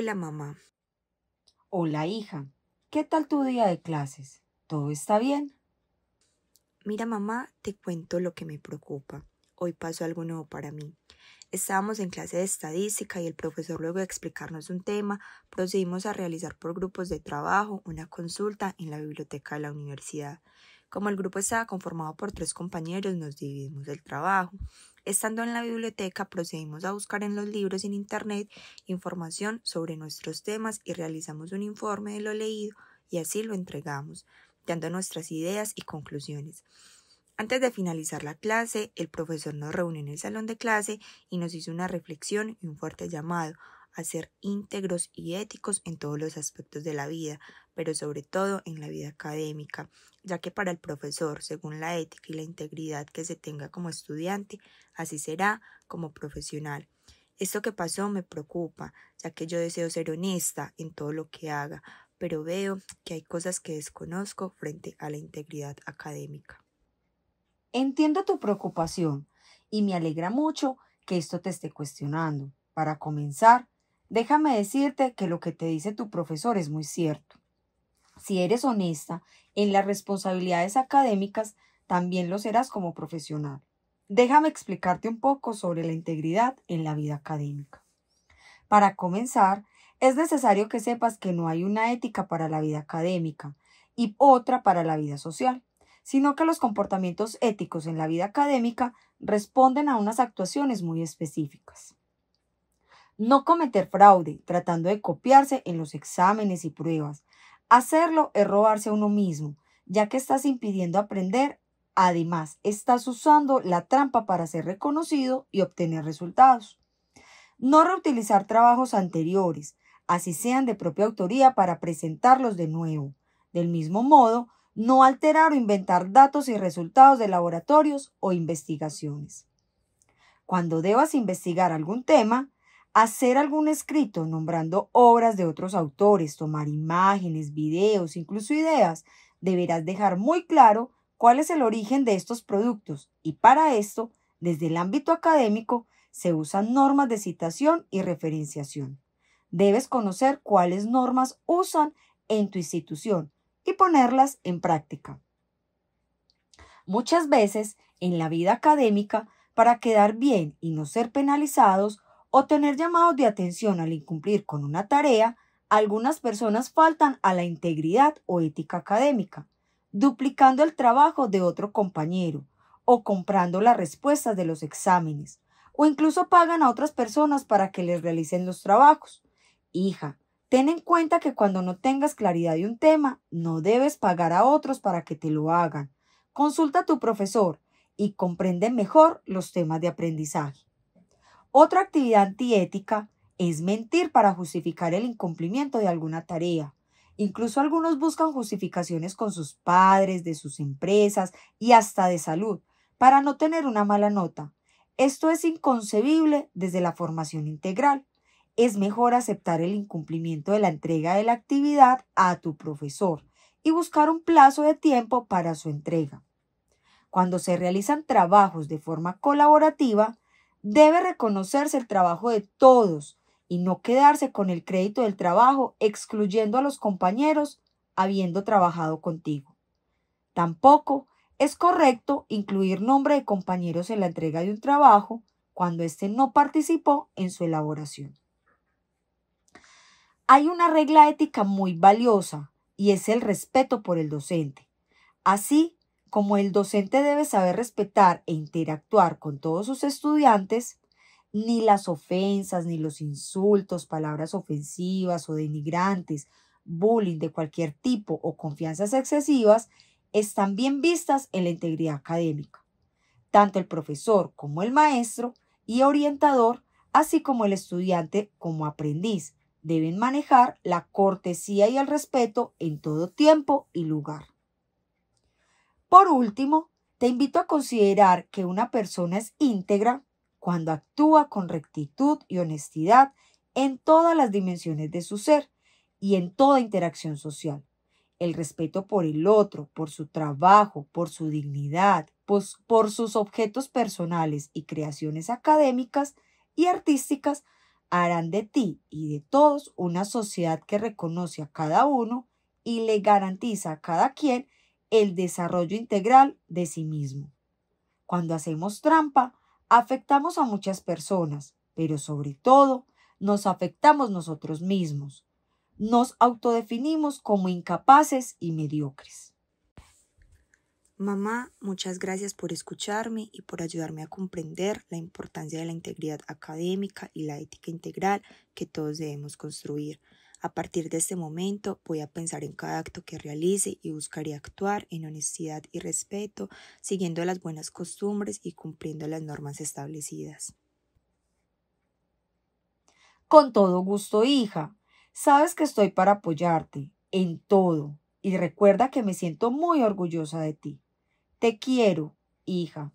Hola mamá. Hola hija. ¿Qué tal tu día de clases? ¿Todo está bien? Mira mamá, te cuento lo que me preocupa. Hoy pasó algo nuevo para mí. Estábamos en clase de estadística y el profesor luego de explicarnos un tema, procedimos a realizar por grupos de trabajo una consulta en la biblioteca de la universidad. Como el grupo estaba conformado por tres compañeros, nos dividimos el trabajo. Estando en la biblioteca, procedimos a buscar en los libros en Internet información sobre nuestros temas y realizamos un informe de lo leído y así lo entregamos, dando nuestras ideas y conclusiones. Antes de finalizar la clase, el profesor nos reunió en el salón de clase y nos hizo una reflexión y un fuerte llamado a ser íntegros y éticos en todos los aspectos de la vida, pero sobre todo en la vida académica, ya que para el profesor, según la ética y la integridad que se tenga como estudiante, así será como profesional. Esto que pasó me preocupa, ya que yo deseo ser honesta en todo lo que haga, pero veo que hay cosas que desconozco frente a la integridad académica. Entiendo tu preocupación y me alegra mucho que esto te esté cuestionando. Para comenzar, déjame decirte que lo que te dice tu profesor es muy cierto. Si eres honesta en las responsabilidades académicas, también lo serás como profesional. Déjame explicarte un poco sobre la integridad en la vida académica. Para comenzar, es necesario que sepas que no hay una ética para la vida académica y otra para la vida social sino que los comportamientos éticos en la vida académica responden a unas actuaciones muy específicas. No cometer fraude tratando de copiarse en los exámenes y pruebas. Hacerlo es robarse a uno mismo, ya que estás impidiendo aprender. Además, estás usando la trampa para ser reconocido y obtener resultados. No reutilizar trabajos anteriores, así sean de propia autoría, para presentarlos de nuevo. Del mismo modo, no alterar o inventar datos y resultados de laboratorios o investigaciones. Cuando debas investigar algún tema, hacer algún escrito nombrando obras de otros autores, tomar imágenes, videos, incluso ideas, deberás dejar muy claro cuál es el origen de estos productos y para esto, desde el ámbito académico, se usan normas de citación y referenciación. Debes conocer cuáles normas usan en tu institución y ponerlas en práctica. Muchas veces en la vida académica, para quedar bien y no ser penalizados o tener llamados de atención al incumplir con una tarea, algunas personas faltan a la integridad o ética académica, duplicando el trabajo de otro compañero o comprando las respuestas de los exámenes, o incluso pagan a otras personas para que les realicen los trabajos. Hija, Ten en cuenta que cuando no tengas claridad de un tema, no debes pagar a otros para que te lo hagan. Consulta a tu profesor y comprende mejor los temas de aprendizaje. Otra actividad antiética es mentir para justificar el incumplimiento de alguna tarea. Incluso algunos buscan justificaciones con sus padres, de sus empresas y hasta de salud, para no tener una mala nota. Esto es inconcebible desde la formación integral es mejor aceptar el incumplimiento de la entrega de la actividad a tu profesor y buscar un plazo de tiempo para su entrega. Cuando se realizan trabajos de forma colaborativa, debe reconocerse el trabajo de todos y no quedarse con el crédito del trabajo excluyendo a los compañeros habiendo trabajado contigo. Tampoco es correcto incluir nombre de compañeros en la entrega de un trabajo cuando éste no participó en su elaboración. Hay una regla ética muy valiosa y es el respeto por el docente. Así como el docente debe saber respetar e interactuar con todos sus estudiantes, ni las ofensas, ni los insultos, palabras ofensivas o denigrantes, bullying de cualquier tipo o confianzas excesivas están bien vistas en la integridad académica. Tanto el profesor como el maestro y orientador, así como el estudiante como aprendiz, deben manejar la cortesía y el respeto en todo tiempo y lugar. Por último, te invito a considerar que una persona es íntegra cuando actúa con rectitud y honestidad en todas las dimensiones de su ser y en toda interacción social. El respeto por el otro, por su trabajo, por su dignidad, por sus objetos personales y creaciones académicas y artísticas harán de ti y de todos una sociedad que reconoce a cada uno y le garantiza a cada quien el desarrollo integral de sí mismo. Cuando hacemos trampa, afectamos a muchas personas, pero sobre todo nos afectamos nosotros mismos. Nos autodefinimos como incapaces y mediocres. Mamá, muchas gracias por escucharme y por ayudarme a comprender la importancia de la integridad académica y la ética integral que todos debemos construir. A partir de este momento voy a pensar en cada acto que realice y buscaré actuar en honestidad y respeto, siguiendo las buenas costumbres y cumpliendo las normas establecidas. Con todo gusto, hija. Sabes que estoy para apoyarte en todo y recuerda que me siento muy orgullosa de ti. Te quiero, hija.